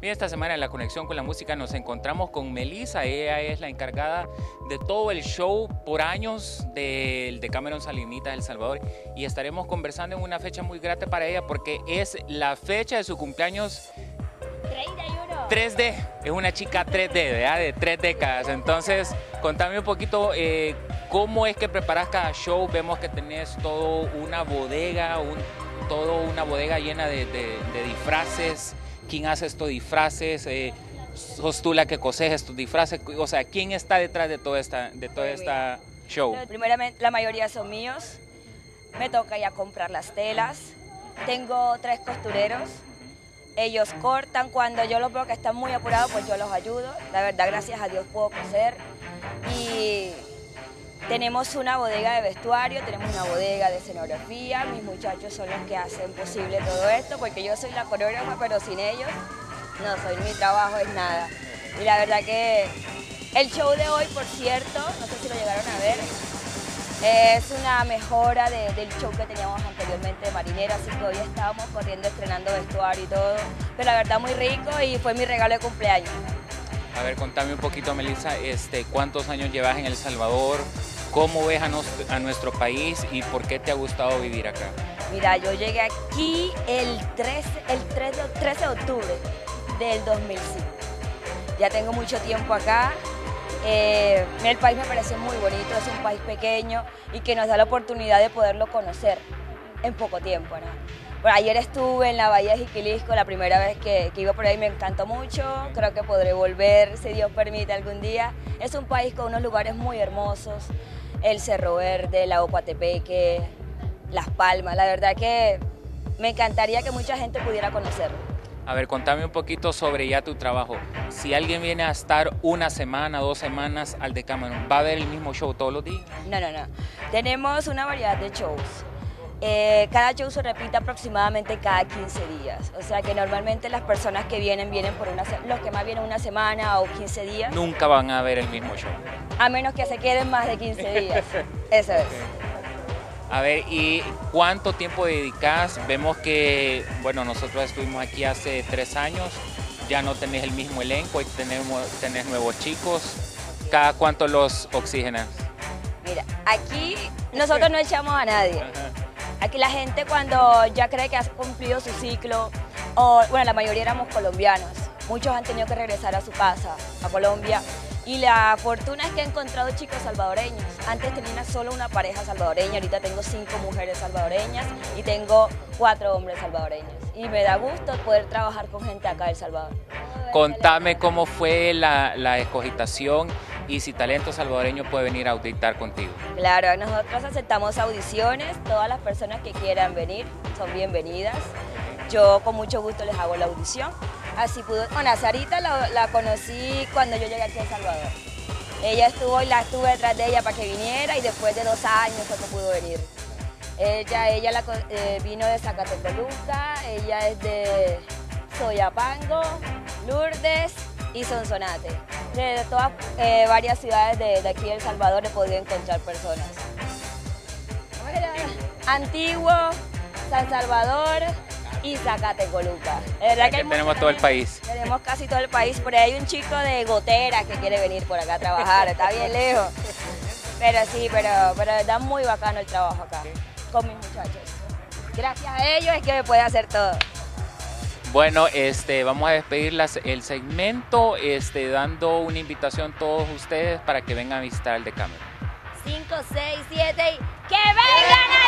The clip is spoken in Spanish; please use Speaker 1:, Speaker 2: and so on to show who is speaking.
Speaker 1: Bien, esta semana en la conexión con la música nos encontramos con Melissa. Ella es la encargada de todo el show por años del de Cameron Salinitas El Salvador y estaremos conversando en una fecha muy grata para ella porque es la fecha de su cumpleaños
Speaker 2: 31.
Speaker 1: 3D. Es una chica 3D, ¿verdad? De tres décadas. Entonces, contame un poquito eh, cómo es que preparas cada show. Vemos que tenés todo una bodega, un, una bodega llena de- de disfraces. ¿Quién hace estos disfraces? Eh, ¿Sos tú la que coses estos disfraces? O sea, ¿quién está detrás de toda esta, de toda esta show?
Speaker 2: Primeramente, la mayoría son míos. Me toca ya comprar las telas. Tengo tres costureros. Ellos cortan. Cuando yo los veo que están muy apurados, pues yo los ayudo. La verdad, gracias a Dios puedo coser. Y tenemos una bodega de vestuario, tenemos una bodega de escenografía. Mis muchachos son los que hacen posible todo esto, porque yo soy la coreógrafa, pero sin ellos, no soy, mi trabajo es nada. Y la verdad que el show de hoy, por cierto, no sé si lo llegaron a ver, es una mejora de- del show que teníamos anteriormente de Marinero, así que hoy estábamos corriendo, estrenando vestuario y todo. Pero la verdad muy rico y fue mi regalo de cumpleaños.
Speaker 1: A ver, contame un poquito, Melissa, este, ¿cuántos años llevas en El Salvador? ¿Cómo ves a, nuestro país y por qué te ha gustado vivir acá?
Speaker 2: Mira, yo llegué aquí el 13, el 3 de, 13 de octubre del 2005. Ya tengo mucho tiempo acá. Eh, el país me parece muy bonito, es un país pequeño y que nos da la oportunidad de poderlo conocer en poco tiempo. ¿no? Bueno, ayer estuve en la Bahía de Jiquilisco, la primera vez que, que iba por ahí me encantó mucho, creo que podré volver si Dios permite algún día. Es un país con unos lugares muy hermosos, el Cerro Verde, la Ocoatepeque, Las Palmas, la verdad que me encantaría que mucha gente pudiera conocerlo.
Speaker 1: A ver, contame un poquito sobre ya tu trabajo. Si alguien viene a estar una semana, dos semanas al Decameron, ¿va a ver el mismo show todos los días?
Speaker 2: No, no, no. Tenemos una variedad de shows. Eh, cada show se repite aproximadamente cada 15 días. O sea que normalmente las personas que vienen, vienen por una los que más vienen una semana o 15 días,
Speaker 1: Nunca van a ver el mismo show.
Speaker 2: a menos que se queden más de 15 días. Eso es.
Speaker 1: A ver, ¿y cuánto tiempo dedicas? Vemos que, bueno, nosotros estuvimos aquí hace tres años, ya no tenés el mismo elenco, y tenemos, tenés nuevos chicos. ¿Cada cuánto los oxigenas?
Speaker 2: Mira, aquí nosotros no echamos a nadie. Aquí la gente cuando ya cree que ha cumplido su ciclo, bueno, la mayoría éramos colombianos, muchos han tenido que regresar a su casa, a Colombia, y la fortuna es que he encontrado chicos salvadoreños. Antes tenía solo una pareja salvadoreña, ahorita tengo cinco mujeres salvadoreñas y tengo cuatro hombres salvadoreños. Y me da gusto poder trabajar con gente acá de El Salvador.
Speaker 1: Contame cómo fue la, la escogitación y si talento salvadoreño puede venir a auditar contigo.
Speaker 2: Claro, nosotros aceptamos audiciones, todas las personas que quieran venir son bienvenidas. Yo con mucho gusto les hago la audición. Así pudo, bueno, Sarita la, conocí cuando yo llegué aquí a Salvador. Ella estuvo y la estuve detrás de ella para que viniera y después de dos años fue que pudo venir. Ella, ella eh, vino de Zacatepoluca, ella es de Soyapango, Lourdes y Sonsonate. De todas eh, varias ciudades de, de aquí de El Salvador he podido encontrar personas. Antiguo, San Salvador y Zacatecoluca. De verdad mucho
Speaker 1: tenemos todo el país.
Speaker 2: Tenemos casi todo el país. Por ahí hay un chico de Gotera que quiere venir por acá a trabajar. Está bien lejos. Pero sí, pero, pero está muy bacano el trabajo acá con mis muchachos. Gracias a ellos es que me puede hacer todo.
Speaker 1: Bueno, este, vamos a despedir el segmento, este, dando una invitación a todos ustedes para que vengan a visitar el Decameron.
Speaker 2: 5, 6, 7 y ¡que vengan